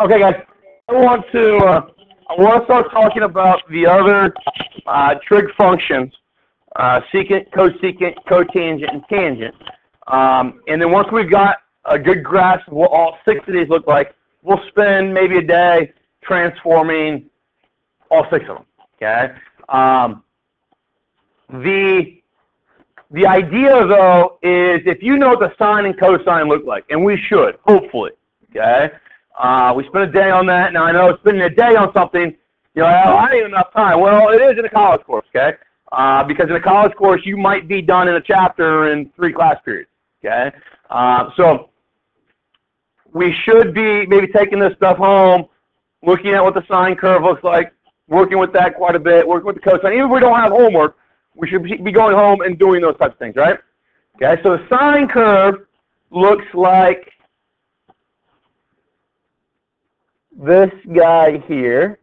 Okay, guys. I want to uh, I want to start talking about the other uh, trig functions, uh, secant, cosecant, cotangent, and tangent. Um, and then once we've got a good grasp of what all six of these look like, we'll spend maybe a day transforming all six of them. Okay. Um, the the idea though is if you know what the sine and cosine look like, and we should, hopefully. Okay. Uh, we spent a day on that. Now I know spending a day on something, you know, I ain't enough time. Well, it is in a college course, okay? Uh, because in a college course, you might be done in a chapter in three class periods, okay? Uh, so we should be maybe taking this stuff home, looking at what the sine curve looks like, working with that quite a bit, working with the cosine. Even if we don't have homework, we should be going home and doing those types of things, right? Okay, so the sine curve looks like this guy here,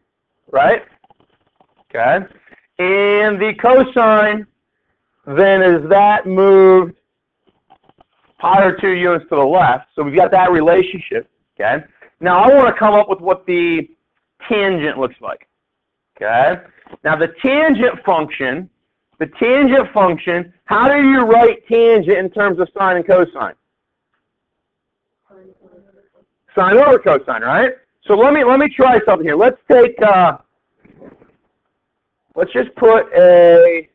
right? Okay. And the cosine then is that moved pi or 2 units to the left. So we've got that relationship, okay? Now I want to come up with what the tangent looks like, okay? Now the tangent function, the tangent function, how do you write tangent in terms of sine and cosine? Sine over cosine, right? So let me let me try something here. Let's take uh, let's just put a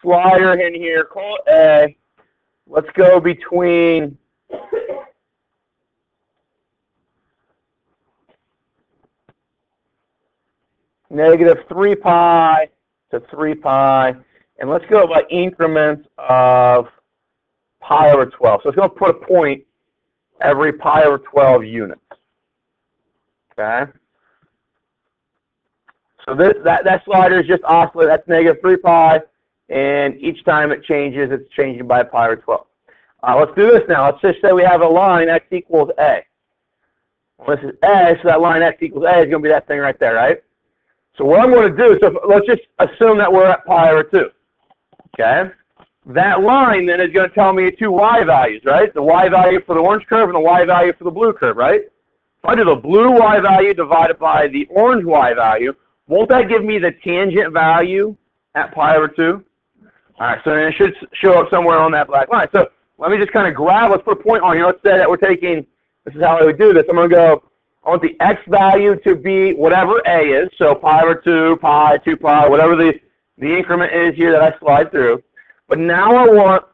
slider in here. Call it A. Let's go between negative 3 pi to 3 pi. And let's go by increments of pi over 12. So it's going to put a point every pi over 12 units. Okay. So this that, that slider is just oscillating. That's negative 3 pi. And each time it changes, it's changing by pi over 12. Uh, let's do this now. Let's just say we have a line x equals a. Well, this is a, so that line x equals a is going to be that thing right there, right? So what I'm going to do, so let's just assume that we're at pi over 2. Okay? That line then is going to tell me two y values, right? The y value for the orange curve and the y value for the blue curve, right? If I do the blue y value divided by the orange y value, won't that give me the tangent value at pi over 2? All right, so it should show up somewhere on that black line. So let me just kind of grab, let's put a point on here. Let's say that we're taking, this is how I would do this. I'm going to go, I want the x value to be whatever a is, so pi over 2, pi, 2 pi, whatever the, the increment is here that I slide through. But now I want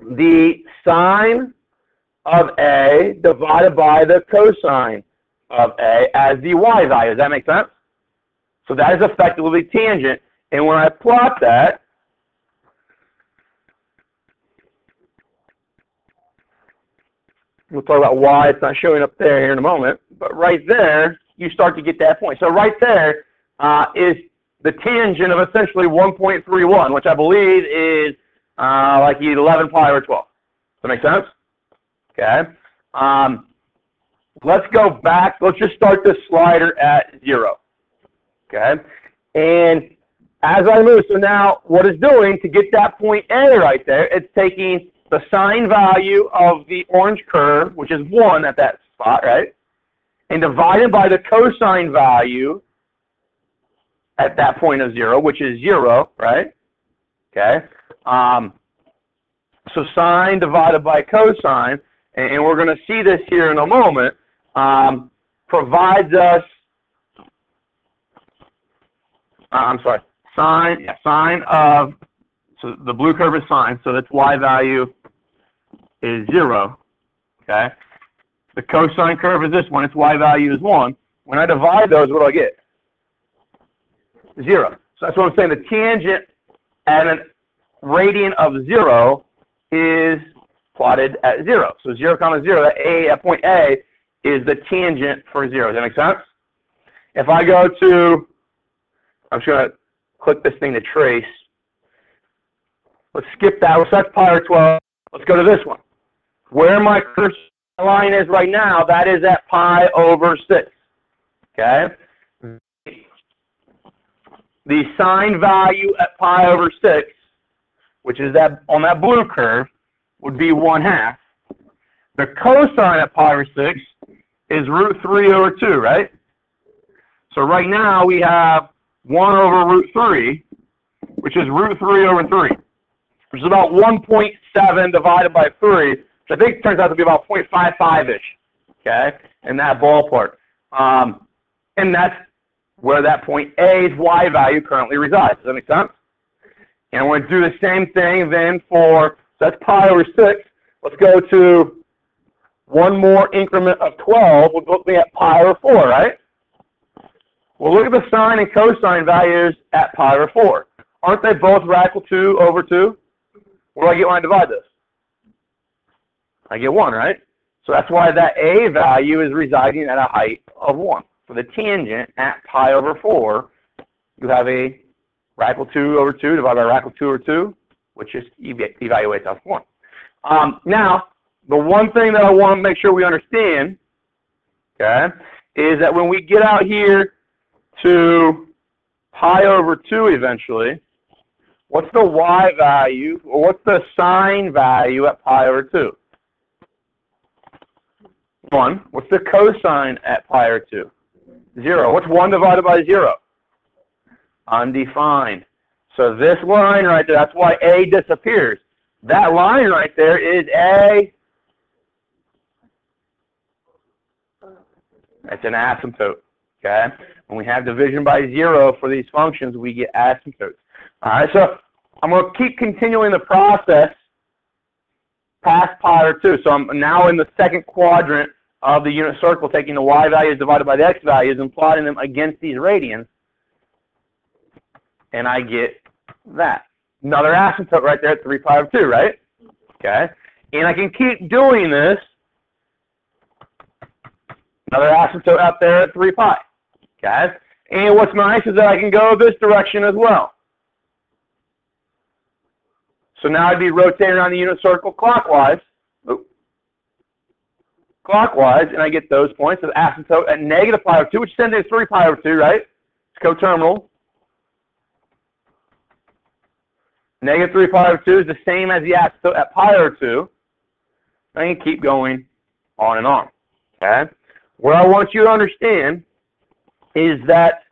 the sine of A divided by the cosine of A as the y value. Does that make sense? So that is effectively tangent. And when I plot that, we'll talk about why it's not showing up there here in a moment, but right there, you start to get that point. So right there uh, is the tangent of essentially 1.31, which I believe is uh, like 11 pi over 12. Does that make sense? Okay. Um, let's go back. Let's just start this slider at zero. Okay. And as I move, so now what it's doing to get that point A right there, it's taking the sine value of the orange curve, which is 1 at that spot, right? And divided by the cosine value at that point of 0, which is 0, right? Okay. Um, so sine divided by cosine and we're going to see this here in a moment, um, provides us, uh, I'm sorry, sine, yeah, sine of, so the blue curve is sine, so its y value is 0, okay? The cosine curve is this one, its y value is 1. When I divide those, what do I get? 0. So that's what I'm saying, the tangent at a radian of 0 is plotted at zero. So zero comma zero, that A at point A is the tangent for zero. Does that make sense? If I go to, I'm just going to click this thing to trace. Let's skip that. Let's that's pi over 12. Let's go to this one. Where my cursor line is right now, that is at pi over 6. Okay? The sine value at pi over 6, which is that on that blue curve, would be 1 half. The cosine at pi over 6 is root 3 over 2, right? So right now we have 1 over root 3, which is root 3 over 3, which is about 1.7 divided by 3, which I think turns out to be about 0.55-ish, okay, in that ballpark. Um, and that's where that point A's y value currently resides. Does that make sense? And we're going to do the same thing then for, that's pi over 6. Let's go to one more increment of 12. We're looking at pi over 4, right? Well, look at the sine and cosine values at pi over 4. Aren't they both radical 2 over 2? What do I get when I divide this? I get 1, right? So that's why that a value is residing at a height of 1. For the tangent at pi over 4, you have a radical 2 over 2 divided by radical 2 over 2, which just evaluates off 1. Um, now, the one thing that I want to make sure we understand, okay, is that when we get out here to pi over 2 eventually, what's the y value, or what's the sine value at pi over 2? 1. What's the cosine at pi over 2? 0. What's 1 divided by 0? Undefined. So this line right there, that's why A disappears. That line right there is A. That's an asymptote. Okay? When we have division by 0 for these functions, we get asymptotes. All right, so I'm going to keep continuing the process past pi over 2. So I'm now in the second quadrant of the unit circle, taking the y values divided by the x values and plotting them against these radians. And I get that. Another asymptote right there at 3 pi over 2, right? Okay. And I can keep doing this. Another asymptote out there at 3 pi. Okay. And what's nice is that I can go this direction as well. So now I'd be rotating around the unit circle clockwise clockwise, and I get those points of asymptote at negative pi over 2, which is sends is 3 pi over 2, right? It's coterminal. Negative 3 pi over 2 is the same as the asymptote at pi over 2. I can keep going on and on. Okay? What I want you to understand is that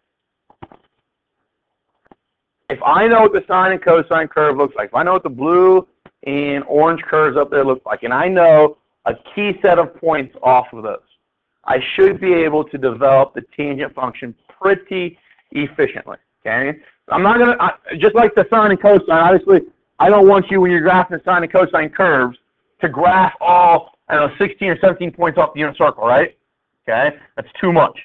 if I know what the sine and cosine curve looks like, if I know what the blue and orange curves up there look like, and I know a key set of points off of those. I should be able to develop the tangent function pretty efficiently. Okay, I'm not gonna just like the sine and cosine. Obviously, I don't want you when you're graphing sine and cosine curves to graph all I don't know 16 or 17 points off the unit circle, right? Okay, that's too much.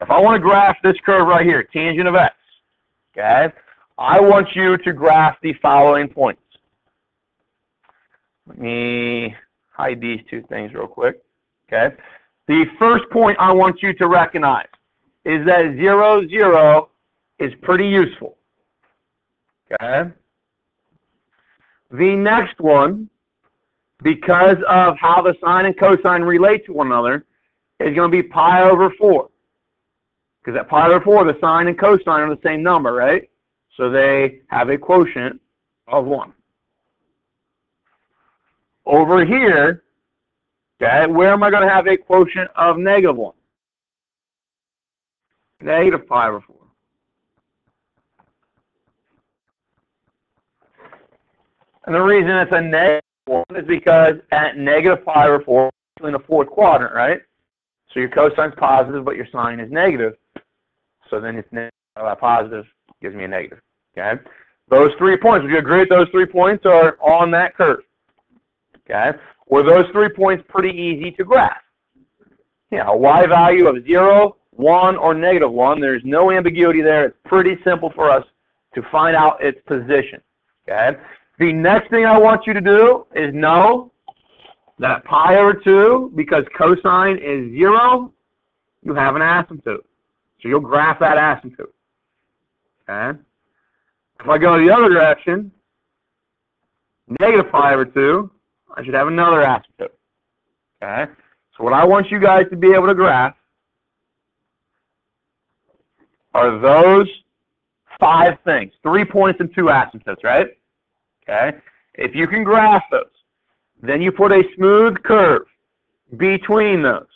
If I want to graph this curve right here, tangent of x, okay, I want you to graph the following points. Let me hide these two things real quick. Okay. The first point I want you to recognize is that 0, 0 is pretty useful. Okay. The next one, because of how the sine and cosine relate to one another, is going to be pi over 4. Because at pi over 4, the sine and cosine are the same number, right? So they have a quotient of 1. Over here, okay, where am I going to have a quotient of negative 1? Negative pi over 4. And the reason it's a negative 1 is because at negative pi over 4, in the fourth quadrant, right? So your cosine's positive, but your sine is negative. So then it's negative, positive gives me a negative. Okay? Those three points, would you agree that those three points are on that curve? Okay? Were those three points pretty easy to graph? Yeah, a y value of 0, 1, or negative 1. There's no ambiguity there. It's pretty simple for us to find out its position. Okay? The next thing I want you to do is know that pi over 2, because cosine is 0, you have an asymptote. So you'll graph that asymptote. Okay? If I go the other direction, negative pi over 2, I should have another asymptote. Okay? So what I want you guys to be able to graph are those five things. Three points and two asymptotes, right? Okay? If you can graph those, then you put a smooth curve between those.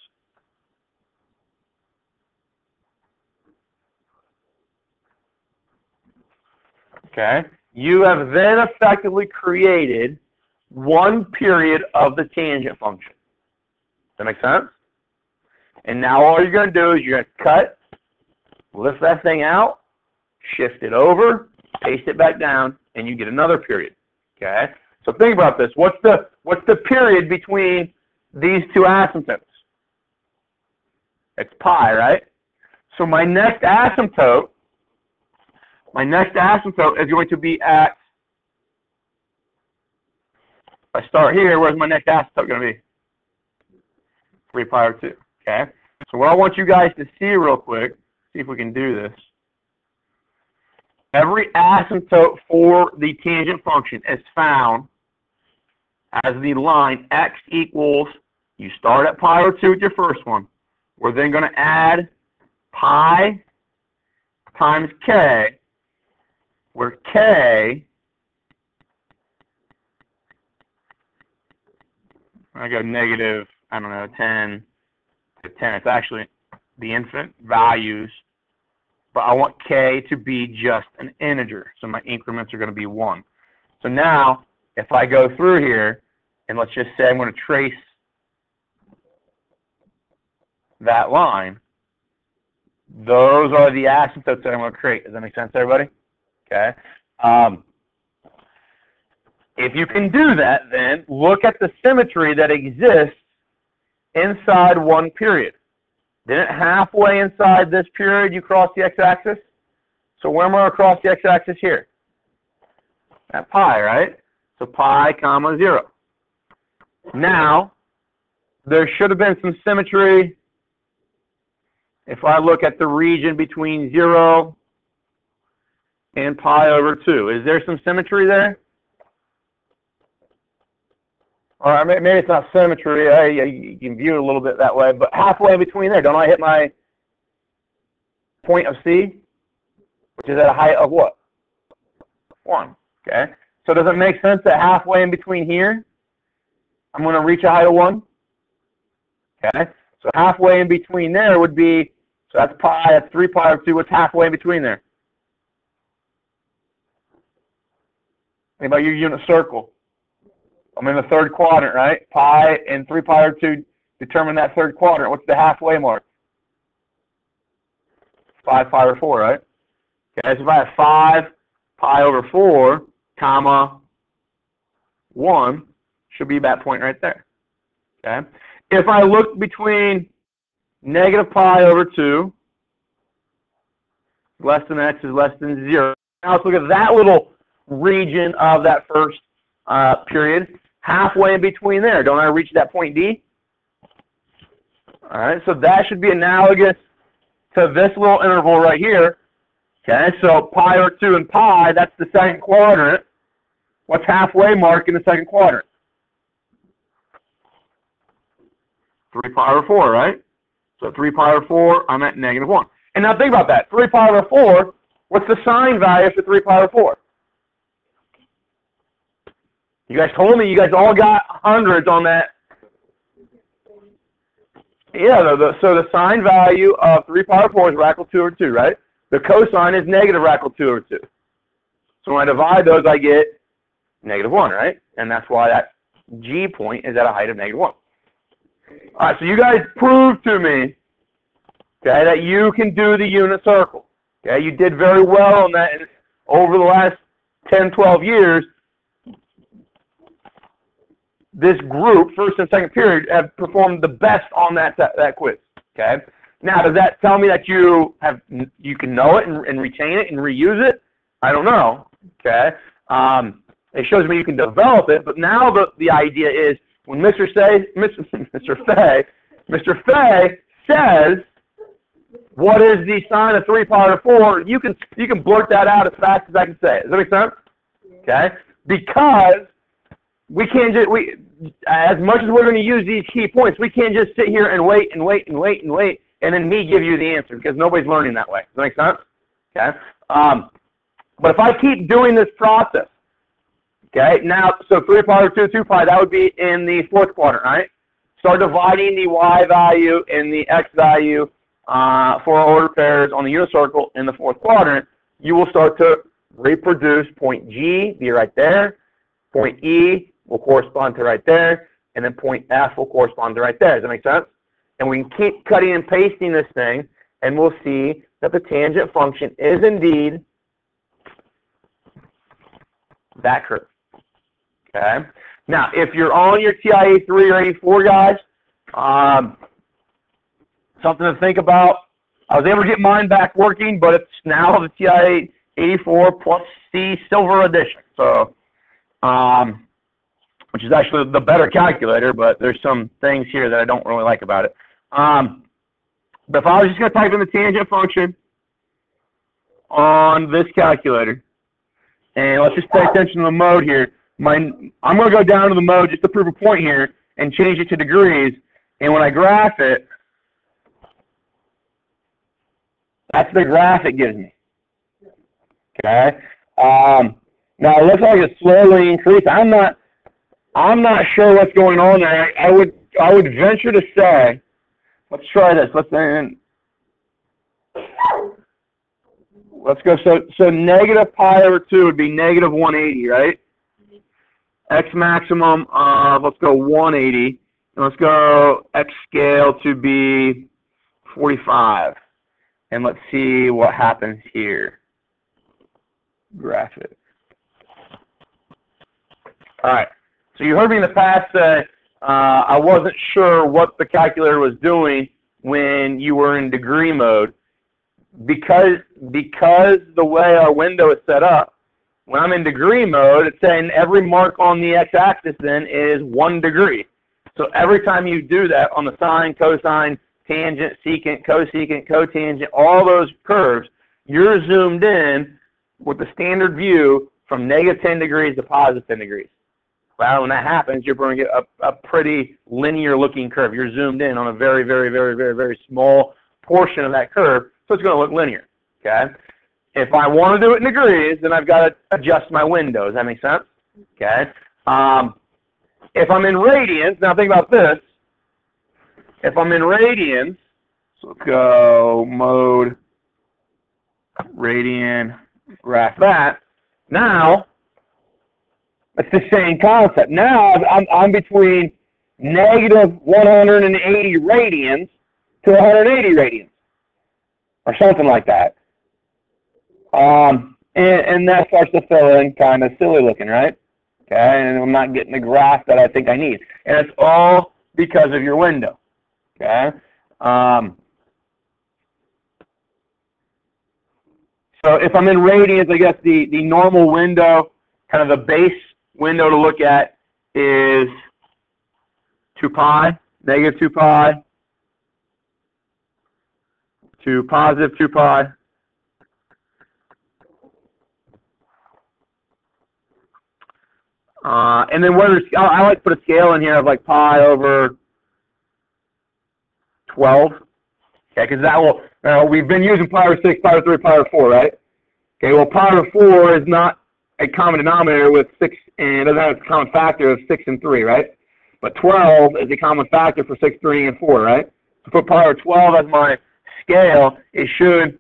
Okay? You have then effectively created one period of the tangent function. Does that make sense? And now all you're going to do is you're going to cut, lift that thing out, shift it over, paste it back down, and you get another period. Okay? So think about this. What's the what's the period between these two asymptotes? It's pi, right? So my next asymptote, my next asymptote is going to be at, if I start here, where's my next asymptote going to be? 3 pi over 2, okay? So what I want you guys to see real quick, see if we can do this. Every asymptote for the tangent function is found as the line x equals, you start at pi over 2 with your first one. We're then going to add pi times k, where k, I go negative, I don't know, 10 to 10. It's actually the infinite values, but I want k to be just an integer, so my increments are going to be 1. So now, if I go through here, and let's just say I'm going to trace that line, those are the asymptotes that I'm going to create. Does that make sense, everybody? Okay. Um, if you can do that, then look at the symmetry that exists inside one period. Then halfway inside this period, you cross the x-axis. So where am I across the x-axis here? At pi, right? So pi comma 0. Now, there should have been some symmetry if I look at the region between 0 and pi over 2. Is there some symmetry there? Or maybe it's not symmetry. I, you can view it a little bit that way. But halfway between there, don't I hit my point of C? Which is at a height of what? 1. Okay. So does it make sense that halfway in between here, I'm going to reach a height of 1? Okay. So halfway in between there would be so that's pi, that's 3 pi over 2. What's halfway in between there? Think about your unit circle. I'm in the third quadrant, right? Pi and 3 pi over 2 determine that third quadrant. What's the halfway mark? 5 pi over 4, right? Okay, so if I have 5 pi over 4, comma, 1, should be that point right there. Okay? If I look between negative pi over 2, less than x is less than 0. Now let's look at that little region of that first uh, period. Halfway in between there, don't I reach that point D? All right, so that should be analogous to this little interval right here. Okay, so pi over 2 and pi, that's the second quadrant. What's halfway mark in the second quadrant? 3 pi over 4, right? So 3 pi over 4, I'm at negative 1. And now think about that. 3 pi over 4, what's the sine value for 3 pi over 4? You guys told me you guys all got hundreds on that. Yeah, the, the, so the sine value of 3 pi over 4 is radical 2 over 2, right? The cosine is negative radical 2 over 2. So when I divide those, I get negative 1, right? And that's why that G point is at a height of negative 1. All right, so you guys proved to me, okay, that you can do the unit circle. Okay, you did very well on that over the last 10, 12 years. This group, first and second period, have performed the best on that that quiz. Okay. Now, does that tell me that you have you can know it and, and retain it and reuse it? I don't know. Okay. Um, it shows me you can develop it, but now the the idea is when Mr. Say, Mr. Mr. Fay, Mr. Fay says, what is the sine of 3 pi over 4, you can, you can blurt that out as fast as I can say it. Does that make sense? Okay? Because we can't just, we, as much as we're going to use these key points, we can't just sit here and wait and wait and wait and wait and then me give you the answer because nobody's learning that way. Does that make sense? Okay? Um, but if I keep doing this process, Okay, now, so 3 pi 2, 2 pi, that would be in the fourth quadrant, right? Start dividing the y value and the x value uh, for order pairs on the unit circle in the fourth quadrant. You will start to reproduce point G, be right there. Point E will correspond to right there. And then point F will correspond to right there. Does that make sense? And we can keep cutting and pasting this thing, and we'll see that the tangent function is indeed that curve. Okay? Now, if you're on your TI-83 or 84, guys, um, something to think about. I was able to get mine back working, but it's now the TI-84 plus C Silver Edition. So, um, which is actually the better calculator, but there's some things here that I don't really like about it. Um, but if I was just going to type in the tangent function on this calculator, and let's just pay attention to the mode here. My, I'm going to go down to the mode just to prove a point here and change it to degrees. And when I graph it, that's the graph it gives me. Okay. Um, now it looks like it's slowly increasing. I'm not. I'm not sure what's going on there. I, I would. I would venture to say. Let's try this. Let's. Uh, let's go. So so negative pi over two would be negative 180, right? X maximum of let's go 180. And let's go X scale to be 45. And let's see what happens here. Graph it. All right. So you heard me in the past say uh, I wasn't sure what the calculator was doing when you were in degree mode because because the way our window is set up, when I'm in degree mode, it's saying every mark on the x-axis then is one degree. So every time you do that on the sine, cosine, tangent, secant, cosecant, cotangent, all those curves, you're zoomed in with the standard view from negative 10 degrees to positive 10 degrees. Well, when that happens, you're going to get a, a pretty linear looking curve. You're zoomed in on a very, very, very, very, very small portion of that curve, so it's going to look linear. Okay? If I want to do it in degrees, then I've got to adjust my window. Does that make sense? Okay? Um, if I'm in radians, now think about this. If I'm in radians, so go mode, radian, graph that. Now, it's the same concept. Now I'm, I'm between negative 180 radians to 180 radians, or something like that. Um, and, and that starts to fill in kind of silly looking, right? Okay, and I'm not getting the graph that I think I need. And it's all because of your window. Okay. Um, so if I'm in radians, I guess the, the normal window, kind of the base window to look at is 2 pi, negative 2 pi, to positive 2 pi, Uh, and then whether I like to put a scale in here of like pi over 12. Okay, because that will, uh, we've been using pi over 6, pi over 3, pi over 4, right? Okay, well, pi over 4 is not a common denominator with 6, and doesn't have a common factor of 6 and 3, right? But 12 is a common factor for 6, 3, and 4, right? So put pi over 12 as my scale, it should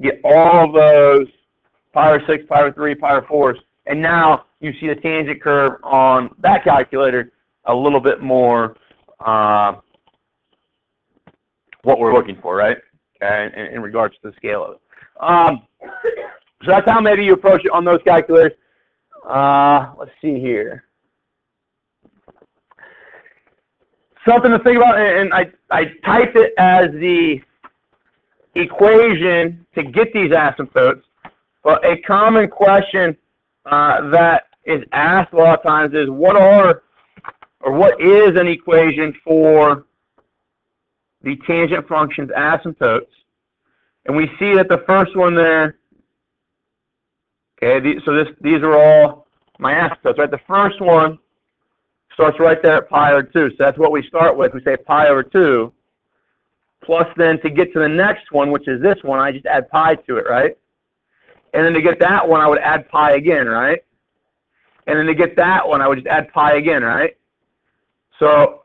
get all those pi over 6, pi over 3, pi over 4s. And now you see the tangent curve on that calculator a little bit more uh, what we're looking for, right? Okay, in, in regards to the scale of it. Um, so that's how maybe you approach it on those calculators. Uh, let's see here. Something to think about, and I, I typed it as the equation to get these asymptotes, but a common question uh, that is asked a lot of times is what are or what is an equation for the tangent function's asymptotes? And we see that the first one there, okay, so this, these are all my asymptotes, right? The first one starts right there at pi over 2. So that's what we start with. We say pi over 2. Plus then to get to the next one, which is this one, I just add pi to it, right? And then to get that one, I would add pi again, right? And then to get that one, I would just add pi again, right? So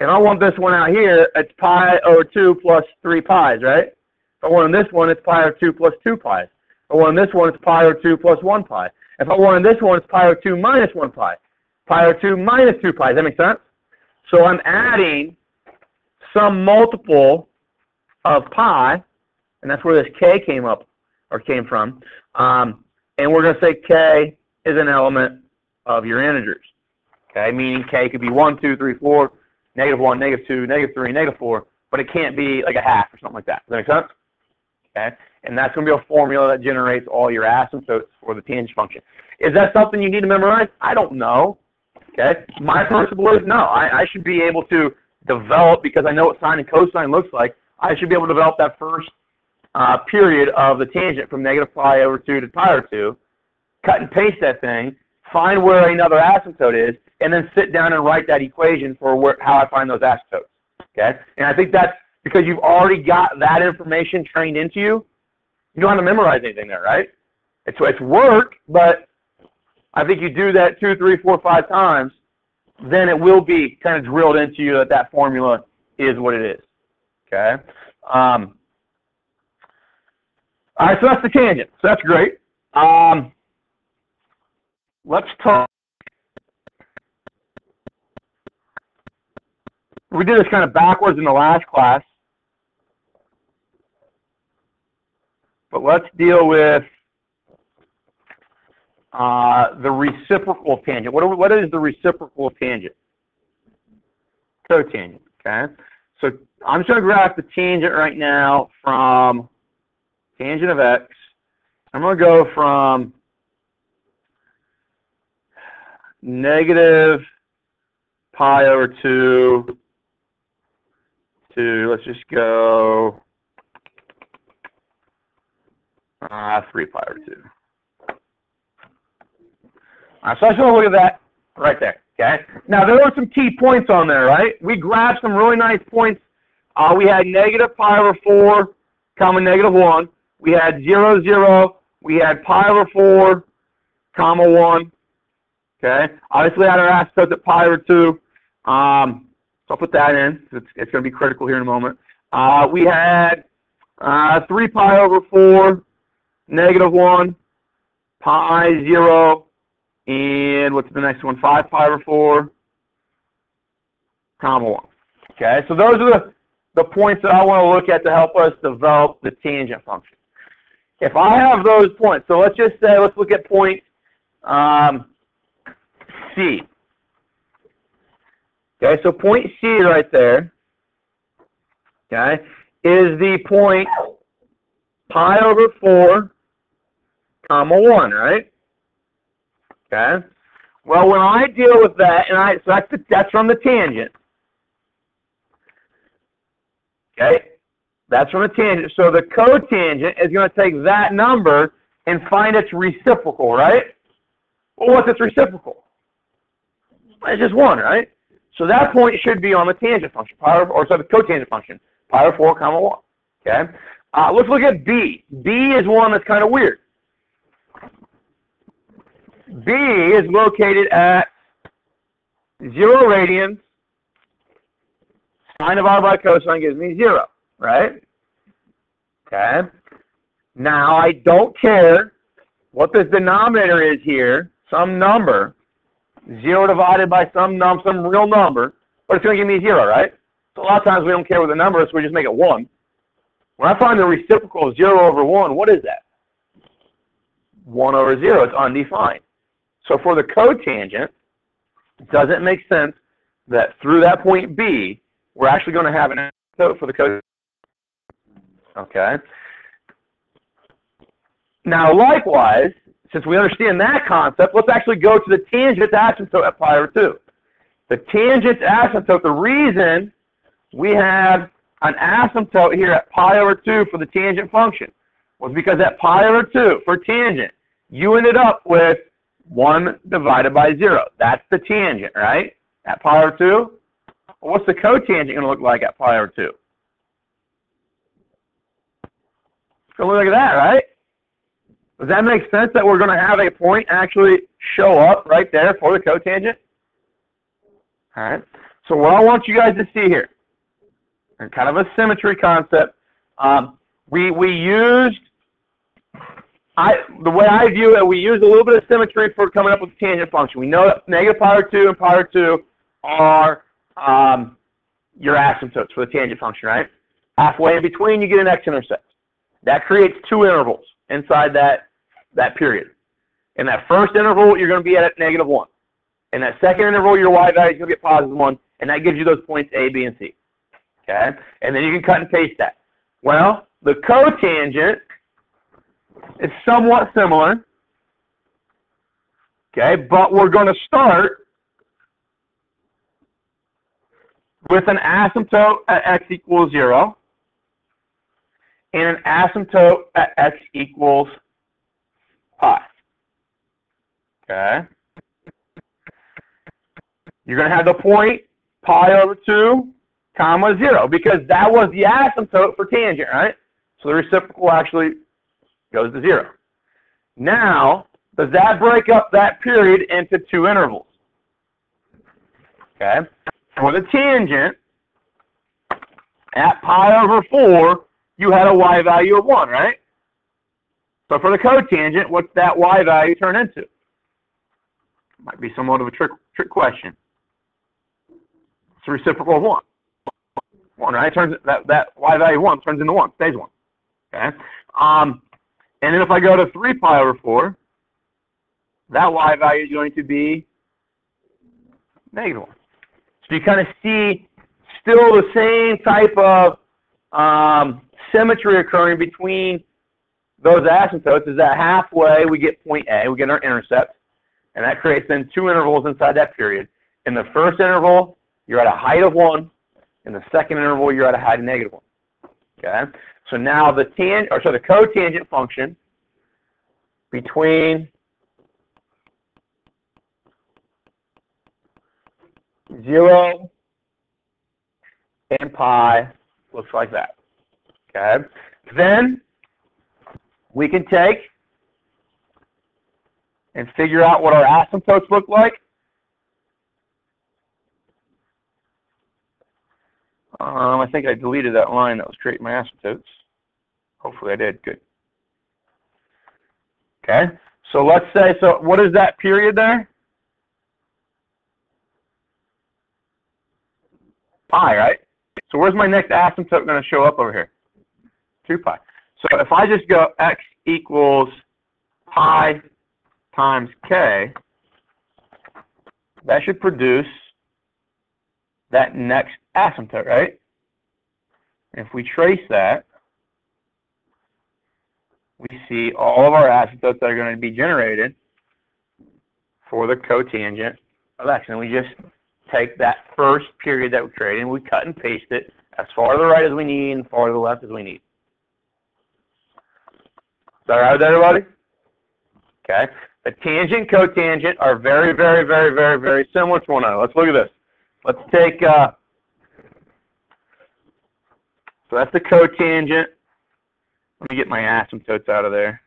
if I want this one out here, it's pi over 2 plus 3 pi's, right? If I want this one, it's pi over 2 plus 2 pi's. I want this one, it's pi over 2 plus 1 pi. If I wanted this one, it's pi over 2 minus 1 pi. Pi over 2 minus 2 pi. Does that make sense? So I'm adding some multiple of pi, and that's where this k came up, or came from. Um, and we're going to say k is an element of your integers. Okay, meaning k could be 1, 2, 3, 4, negative 1, negative 2, negative 3, negative 4, but it can't be like a half or something like that. Does that make sense? Okay, and that's going to be a formula that generates all your asymptotes for the tangent function. Is that something you need to memorize? I don't know. Okay, my principle is no. I, I should be able to develop because I know what sine and cosine looks like. I should be able to develop that first uh, period of the tangent from negative pi over 2 to pi over 2, cut and paste that thing, find where another asymptote is, and then sit down and write that equation for where, how I find those asymptotes. Okay? And I think that's because you've already got that information trained into you. You don't have to memorize anything there, right? It's, it's work, but I think you do that two, three, four, five times, then it will be kind of drilled into you that that formula is what it is. Okay? Um, all right, so that's the tangent. So that's great. Um, let's talk. We did this kind of backwards in the last class. But let's deal with uh, the reciprocal tangent. What, what is the reciprocal tangent? Cotangent, okay? So I'm just going to graph the tangent right now from tangent of x. I'm going to go from negative pi over 2 to, let's just go uh, 3 pi over 2. All right, so I just want to look at that right there, okay? Now, there were some key points on there, right? We grabbed some really nice points. Uh, we had negative pi over 4, comma negative 1. We had 0, 0. We had pi over 4, comma 1. Okay? Obviously, I had our asymptote at pi over 2. Um, so I'll put that in. It's, it's going to be critical here in a moment. Uh, we had uh, 3 pi over 4, negative 1, pi 0, and what's the next one? 5 pi over 4, comma 1. Okay, so those are the, the points that I want to look at to help us develop the tangent function. If I have those points, so let's just say, let's look at point um, C. Okay, so point C right there, okay, is the point pi over 4, comma 1, right? Okay. Well, when I deal with that, and I so that's the, that's from the tangent. Okay. That's from the tangent. So the cotangent is going to take that number and find its reciprocal, right? Well, what's its reciprocal? It's just one, right? So that point should be on the tangent function, pi over, or so the cotangent function, pi over 4 comma 1. Okay. Uh, let's look at B. B is one that's kind of weird. B is located at 0 radians. Sine divided by cosine gives me 0, right? Okay. Now, I don't care what the denominator is here, some number, 0 divided by some num, some real number, but it's going to give me 0, right? So a lot of times we don't care what the number is, so we just make it 1. When I find the reciprocal of 0 over 1, what is that? 1 over 0. It's undefined. So for the cotangent, does it make sense that through that point B, we're actually going to have an asymptote for the cotangent? Okay. Now, likewise, since we understand that concept, let's actually go to the tangent asymptote at pi over 2. The tangent asymptote, the reason we have an asymptote here at pi over 2 for the tangent function was because at pi over 2 for tangent, you ended up with 1 divided by 0. That's the tangent, right? At pi over 2. Well, what's the cotangent going to look like at pi over 2? It's going to look like that, right? Does that make sense that we're going to have a point actually show up right there for the cotangent? All right. So what I want you guys to see here, and kind of a symmetry concept, um, we, we used I the way I view it, we use a little bit of symmetry for coming up with the tangent function. We know that negative pi over 2 and pi over 2 are um, your asymptotes for the tangent function, right? Halfway in between, you get an x-intercept. That creates two intervals inside that, that period. In that first interval, you're going to be at negative 1. In that second interval, your y value is going to get positive 1, and that gives you those points A, B, and C. Okay? And then you can cut and paste that. Well, the cotangent is somewhat similar. Okay, but we're going to start with an asymptote at x equals 0 and an asymptote at x equals pi. Okay. You're going to have the point pi over 2 comma 0 because that was the asymptote for tangent, right? So the reciprocal actually goes to 0. Now, does that break up that period into two intervals? Okay. For the tangent, at pi over 4, you had a y value of 1, right? So for the cotangent, what's that y value turn into? Might be somewhat of a trick, trick question. It's a reciprocal of 1. 1, right? Turns that, that y value 1 turns into 1, stays 1. Okay? Um, and then if I go to 3 pi over 4, that y value is going to be negative 1. So you kind of see still the same type of um, symmetry occurring between those asymptotes is that halfway we get point A, we get our intercept, and that creates then two intervals inside that period. In the first interval, you're at a height of 1. In the second interval, you're at a height of negative 1. Okay? So now the tan, or so the cotangent function between zero and pi looks like that. Okay. Then we can take and figure out what our asymptotes look like. Um, I think I deleted that line that was creating my asymptotes. Hopefully I did. Good. Okay. So let's say, so what is that period there? pi, right? So where's my next asymptote going to show up over here? 2 pi. So if I just go x equals pi times k, that should produce that next asymptote, right? if we trace that, we see all of our asymptotes that are going to be generated for the cotangent of x. And we just take that first period that we created and we cut and paste it as far to the right as we need and far to the left as we need. Is that right with everybody? Okay. The tangent cotangent are very, very, very, very, very similar to one another. Let's look at this. Let's take, uh, so that's the cotangent. Let me get my asymptotes out of there.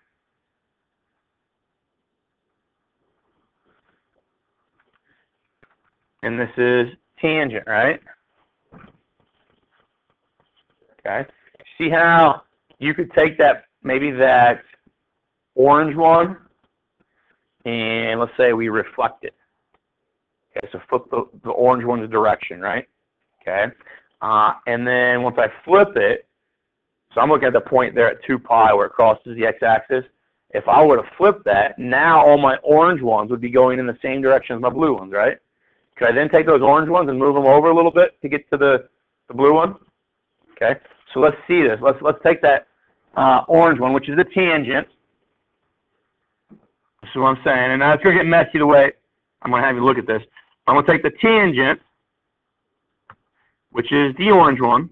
and this is tangent, right? Okay. See how you could take that, maybe that orange one, and let's say we reflect it. Okay, so flip the, the orange one's direction, right? Okay. Uh, and then once I flip it, so I'm looking at the point there at 2 pi where it crosses the x-axis. If I were to flip that, now all my orange ones would be going in the same direction as my blue ones, right? Could I then take those orange ones and move them over a little bit to get to the, the blue one? Okay, so let's see this. Let's, let's take that uh, orange one, which is the tangent. This is what I'm saying. And now it's going to get messy the way I'm going to have you look at this. I'm going to take the tangent, which is the orange one,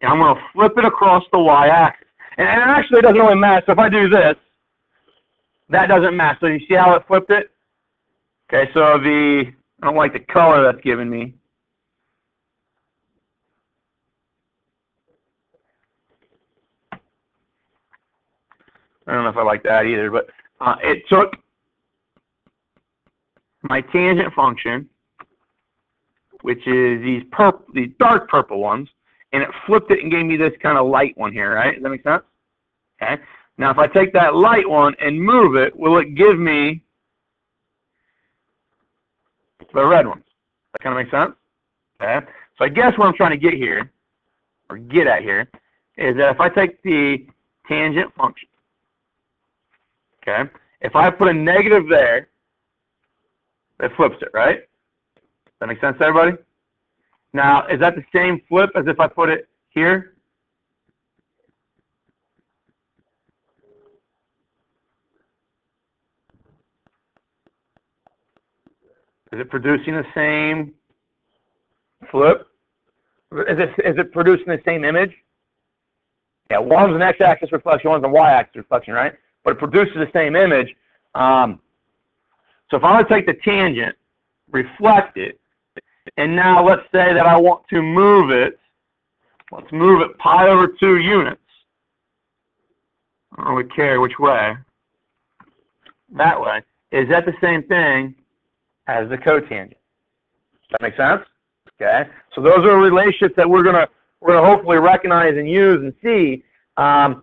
and I'm going to flip it across the y-axis. And, and actually, it doesn't really matter. So if I do this, that doesn't matter. So you see how it flipped it? Okay, so the I don't like the color that's given me. I don't know if I like that either, but uh, it took my tangent function, which is these purple, these dark purple ones, and it flipped it and gave me this kind of light one here, right? Does that make sense? Okay. Now, if I take that light one and move it, will it give me the red ones? That kind of makes sense? Okay. So I guess what I'm trying to get here, or get at here, is that if I take the tangent function, okay, if I put a negative there, it flips it, right? Does that make sense to everybody? Now, is that the same flip as if I put it here? Is it producing the same flip? Is it, is it producing the same image? Yeah, one's an x-axis reflection, one's a y-axis reflection, right? But it produces the same image. Um, so if I want to take the tangent, reflect it, and now let's say that I want to move it, let's move it pi over 2 units. I don't really care which way. That way. Is that the same thing as the cotangent? Does that make sense? Okay. So those are relationships that we're gonna we're gonna hopefully recognize and use and see. Um,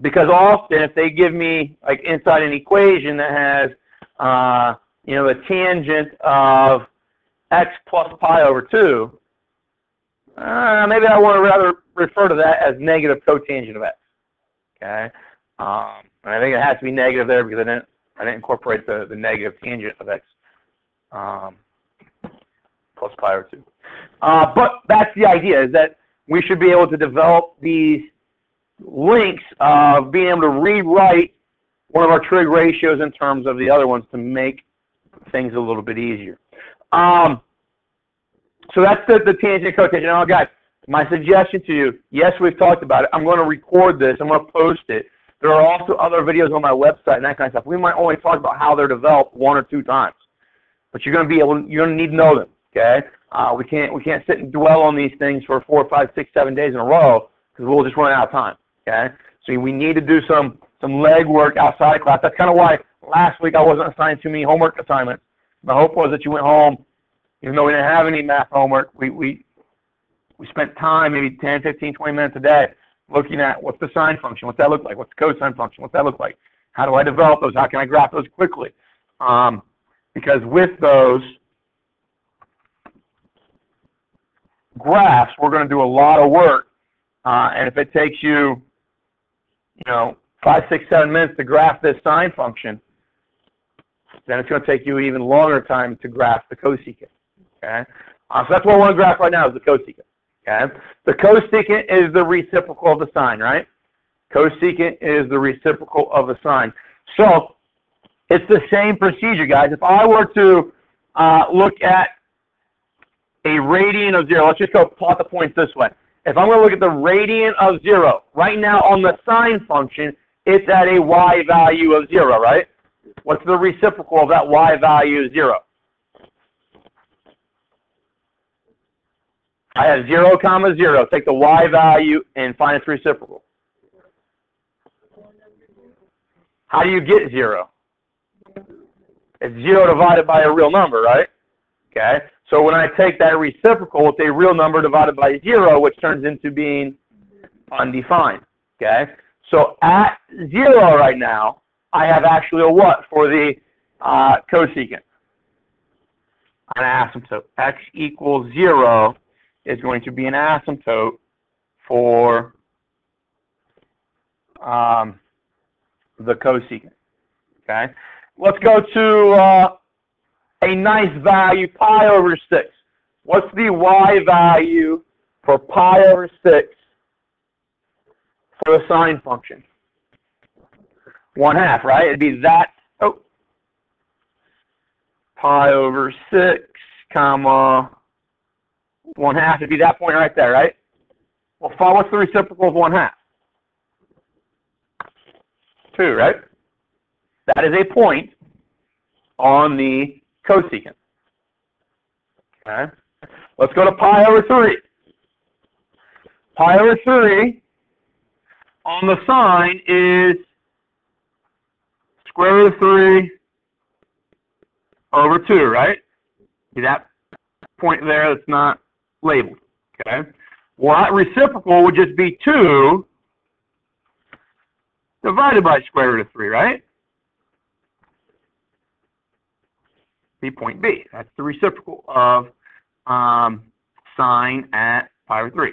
because often if they give me like inside an equation that has uh, you know the tangent of x plus pi over 2, uh, maybe I want to rather refer to that as negative cotangent of x. Okay, um, and I think it has to be negative there because I didn't I didn't incorporate the the negative tangent of x um, plus pi over 2. Uh, but that's the idea is that we should be able to develop these links of being able to rewrite one of our trig ratios in terms of the other ones to make things a little bit easier. Um, so that's the, the tangent cotangent. Now, guys, my suggestion to you, yes, we've talked about it. I'm going to record this. I'm going to post it. There are also other videos on my website and that kind of stuff. We might only talk about how they're developed one or two times, but you're going to be able, you're going to need to know them. Okay, uh, we can't we can't sit and dwell on these things for four, five, six, seven days in a row because we'll just run out of time. Okay, so we need to do some some legwork outside of class. That's kind of why last week I wasn't assigned too many homework assignments. My hope was that you went home, even though we didn't have any math homework, we we we spent time, maybe 10, 15, 20 minutes a day, looking at what's the sine function, what's that look like, what's the cosine function, what's that look like, how do I develop those, how can I graph those quickly? Um, because with those graphs, we're going to do a lot of work, uh, and if it takes you, you know, five, six, seven minutes to graph this sine function, then it's going to take you even longer time to graph the cosecant. Okay, uh, so that's what I want to graph right now is the cosecant. Okay, the cosecant is the reciprocal of the sine, right? Cosecant is the reciprocal of the sine. So it's the same procedure, guys. If I were to uh, look at a radian of zero, let's just go plot the points this way. If I'm going to look at the radian of zero, right now on the sine function, it's at a y value of zero, right? What's the reciprocal of that y value zero? I have 0, comma 0. Take the y value and find its reciprocal. How do you get 0? It's 0 divided by a real number, right? Okay. So when I take that reciprocal, it's a real number divided by 0, which turns into being undefined. Okay. So at 0 right now, I have actually a what for the uh, cosecant? An asymptote. x equals 0 is going to be an asymptote for um, the cosecant. Okay, let's go to uh, a nice value, pi over 6. What's the y value for pi over 6 for the sine function? 1 half, right? It'd be that, oh, pi over 6, comma, 1 half. It'd be that point right there, right? Well, what's the reciprocal of 1 half? 2, right? That is a point on the cosecant. Okay. Let's go to pi over 3. Pi over 3 on the sine is square root of 3 over 2, right? See that point there that's not labeled. Okay. Well, that reciprocal would just be 2 divided by square root of 3, right? Be point B. That's the reciprocal of um, sine at pi over 3.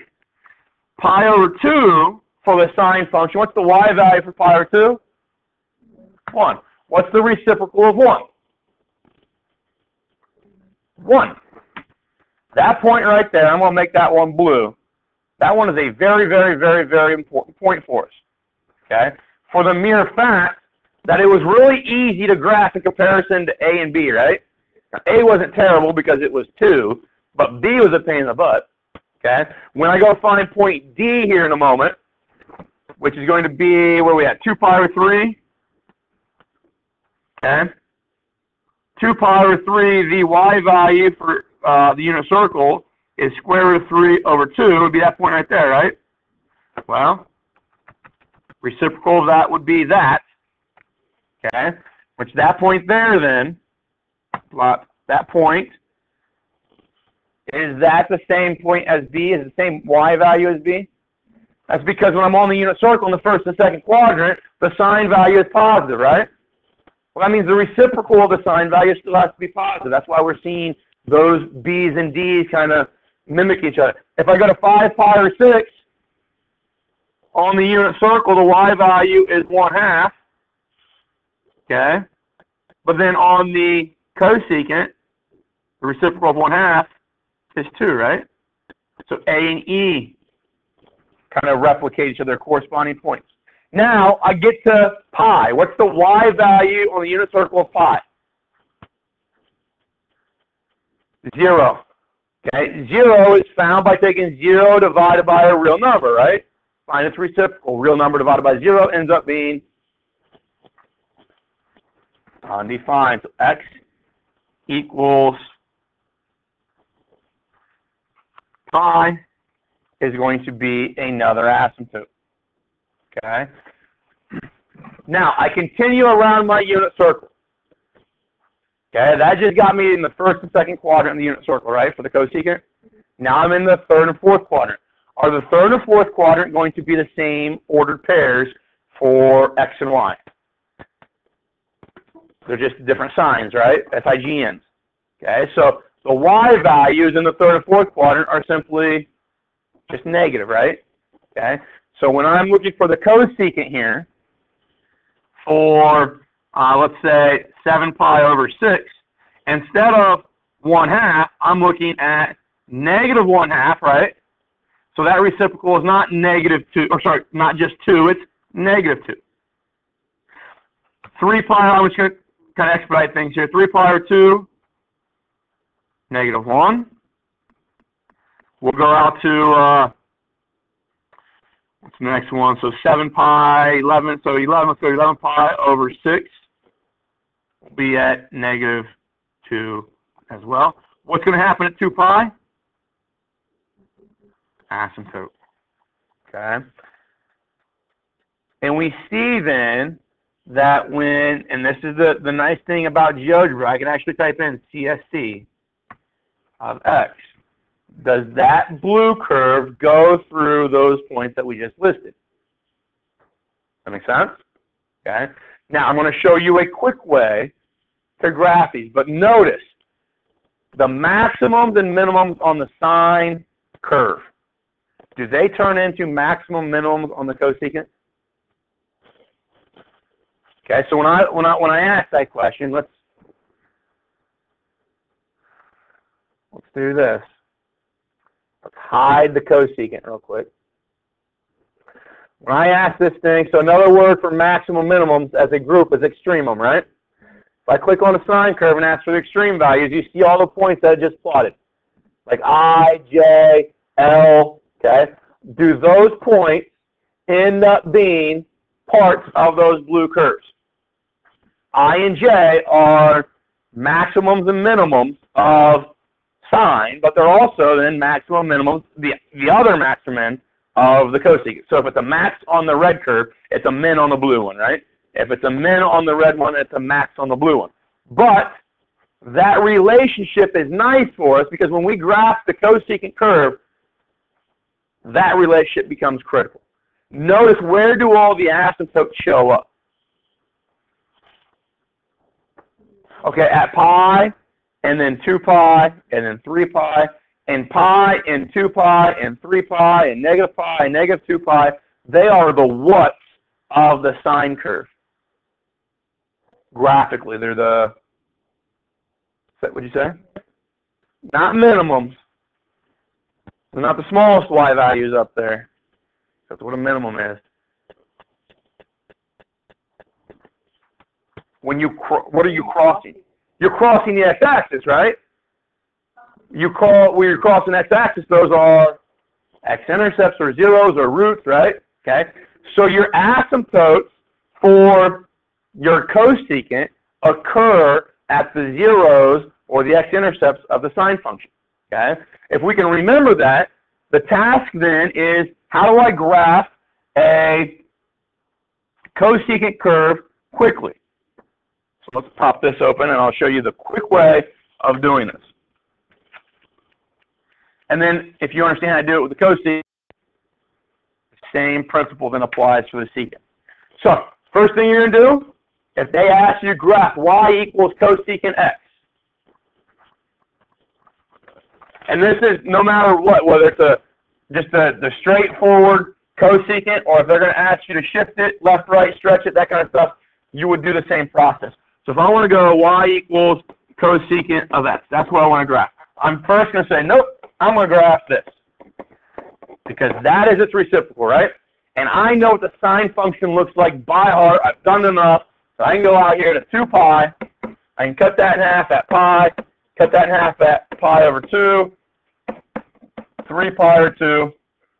Pi over 2 for the sine function. What's the y value for pi over 2? 1. What's the reciprocal of 1? 1. That point right there, I'm going to make that one blue. That one is a very, very, very, very important point for us. Okay? For the mere fact that it was really easy to graph in comparison to A and B, right? A wasn't terrible because it was 2, but B was a pain in the butt. Okay? When I go find point D here in a moment, which is going to be, where we at, 2 pi over 3? Okay? 2 pi over 3, the y value for uh, the unit circle is square root of 3 over 2. It would be that point right there, right? Well, reciprocal of that would be that. Okay? Which that point there then, plot that point, is that the same point as B? Is the same y value as B? That's because when I'm on the unit circle in the first and second quadrant, the sine value is positive, right? Well, that means the reciprocal of the sine value still has to be positive. That's why we're seeing those B's and D's kind of mimic each other. If I go to 5 pi or 6, on the unit circle, the y value is 1 half. Okay? But then on the cosecant, the reciprocal of 1 half is 2, right? So A and E kind of replicate each other corresponding points. Now I get to pi. What's the y value on the unit circle of pi? Zero. Okay, zero is found by taking zero divided by a real number, right? Its reciprocal. Real number divided by zero ends up being undefined. So x equals pi is going to be another asymptote. Okay? Now, I continue around my unit circle. Okay, that just got me in the first and second quadrant of the unit circle, right, for the cosecant. Now I'm in the third and fourth quadrant. Are the third and fourth quadrant going to be the same ordered pairs for x and y? They're just different signs, right? SIGNs. Okay, so the y values in the third and fourth quadrant are simply just negative, right? Okay, so when I'm looking for the cosecant here, for uh, let's say 7 pi over 6, instead of 1 half, I'm looking at negative 1 half, right? So that reciprocal is not negative 2, or sorry, not just 2, it's negative 2. 3 pi, I'm just going to kind of expedite things here. 3 pi over 2, negative 1. We'll go out to, uh, what's the next one? So 7 pi, 11, so 11, so 11 pi over 6 will be at negative 2 as well. What's going to happen at 2 pi? Asymptote. Okay. And we see then that when, and this is the, the nice thing about GeoGebra, I can actually type in CSC of X. Does that blue curve go through those points that we just listed? That makes sense? Okay. Now I'm going to show you a quick way to graph these, but notice the maximums and minimums on the sine curve. Do they turn into maximum minimums on the cosecant? Okay, so when I when I when I ask that question, let's let's do this. Let's hide the cosecant real quick. When I ask this thing, so another word for maximum minimums as a group is extremum, right? If I click on the sine curve and ask for the extreme values, you see all the points that I just plotted. Like I, J, L, okay? Do those points end up being parts of those blue curves? I and J are maximums and minimums of sine, but they're also then maximum minimums, the, the other maximum of the cosecant. So if it's a max on the red curve, it's a min on the blue one, right? If it's a min on the red one, it's a max on the blue one. But that relationship is nice for us because when we graph the cosecant curve, that relationship becomes critical. notice where do all the asymptotes show up? Okay, at pi, and then 2 pi, and then 3 pi, and pi, and 2 pi, and 3 pi, and negative pi, and negative 2 pi, they are the whats of the sine curve. Graphically, they're the, what would you say? Not minimums. They're not the smallest y values up there. That's what a minimum is. When you, what are you crossing? You're crossing the x-axis, right? You call, when you're crossing x-axis, those are x-intercepts or zeros or roots, right? Okay? So your asymptotes for your cosecant occur at the zeros or the x-intercepts of the sine function. Okay? If we can remember that, the task then is how do I graph a cosecant curve quickly? Let's pop this open and I'll show you the quick way of doing this. And then if you understand how to do it with the cosecant, the same principle then applies for the secant. So first thing you're going to do, if they ask you to graph y equals cosecant x, and this is no matter what, whether it's a just the, the straightforward cosecant, or if they're going to ask you to shift it, left, right, stretch it, that kind of stuff, you would do the same process. So if I want to go y equals cosecant of x, that's what I want to graph. I'm first going to say, nope, I'm going to graph this. Because that is its reciprocal, right? And I know what the sine function looks like by heart. I've done enough. So I can go out here to 2 pi. I can cut that in half at pi. Cut that in half at pi over 2. 3 pi over 2.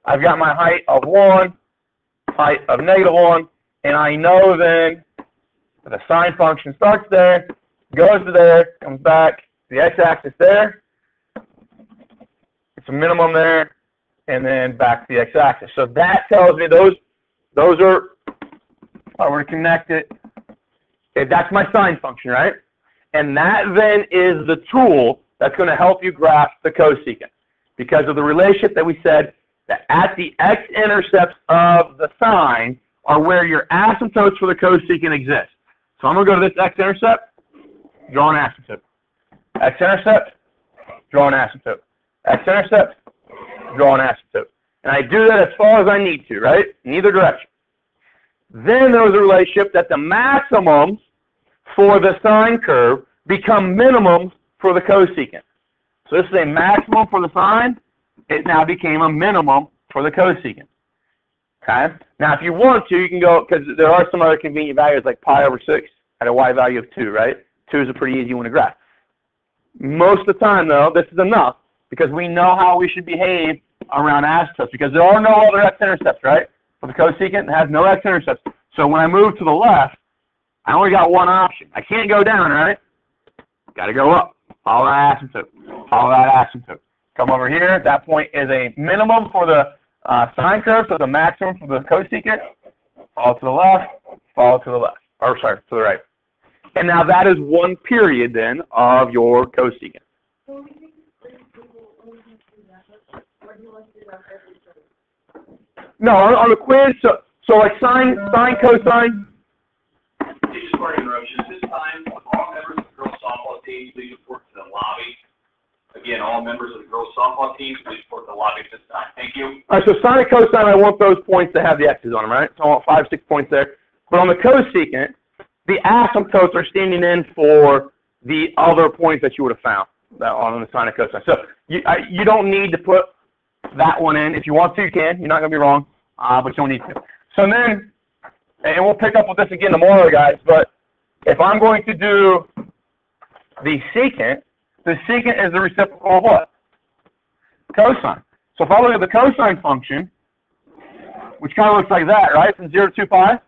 I've got my height of 1, height of negative 1, and I know then the sine function starts there, goes to there, comes back, the x-axis there, it's a minimum there, and then back to the x-axis. So that tells me those those are, if I were to connect it, okay, that's my sine function, right? And that then is the tool that's going to help you graph the cosecant because of the relationship that we said that at the x-intercepts of the sine are where your asymptotes for the cosecant exist. So I'm going to go to this x-intercept, draw an asymptote. X-intercept, draw an asymptote. X-intercept, draw an asymptote. And I do that as far as I need to, right? In either direction. Then there was a relationship that the maximums for the sine curve become minimums for the cosecant. So this is a maximum for the sine. It now became a minimum for the cosecant. Okay? Now, if you want to, you can go, because there are some other convenient values like pi over 6 at a y value of 2, right? 2 is a pretty easy one to graph. Most of the time, though, this is enough because we know how we should behave around asymptotes because there are no other x-intercepts, right? For the cosecant, has no x-intercepts. So when I move to the left, I only got one option. I can't go down, right? Got to go up. Follow that asymptote. Follow that asymptote. Come over here. That point is a minimum for the uh, sine curve, so the maximum for the cosecant. Follow to the left. Follow to the left. Or sorry, to the right. And now that is one period then of your cosecant. No, on, on the quiz, so, so like sine, sine, cosine. For interruptions, this time, all members of the girls softball team, please report to the lobby. Again, all members of the girls softball team, please to the lobby at this time. Thank you. All right, so and cosine, I want those points to have the x's on them, right? So I want five, six points there. But on the cosecant, the asymptotes are standing in for the other points that you would have found on the sine and cosine. So you, I, you don't need to put that one in. If you want to, you can. You're not going to be wrong, uh, but you don't need to. So then, and we'll pick up with this again tomorrow, guys, but if I'm going to do the secant, the secant is the reciprocal of what? Cosine. So if I look at the cosine function, which kind of looks like that, right, from 0 to 2 pi,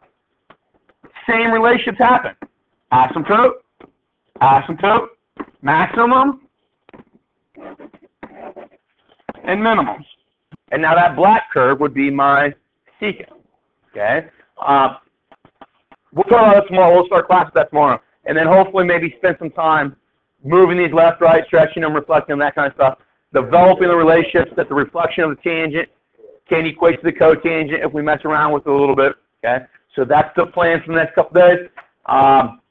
same relationships happen. Asymptote, asymptote, maximum, and minimums. And now that black curve would be my secant. Okay? Uh, we'll talk about that tomorrow. We'll start class with that tomorrow. And then hopefully maybe spend some time moving these left, right, stretching them, reflecting them, that kind of stuff. Developing the relationships that the reflection of the tangent can equate to the cotangent if we mess around with it a little bit, okay? So that's the plan for the next couple days. Um,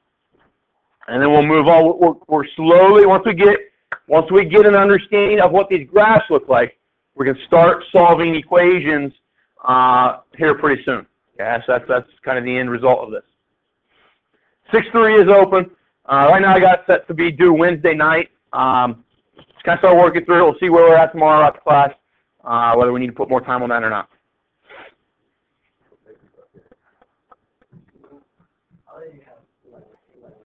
and then we'll move on. We're, we're slowly, once we get, once we get an understanding of what these graphs look like, we can start solving equations uh, here pretty soon. Okay, so that's, that's kind of the end result of this. 6-3 is open. Uh, right now I got set to be due Wednesday night. Um, just kind of start working through it. We'll see where we're at tomorrow after class, uh, whether we need to put more time on that or not.